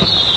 you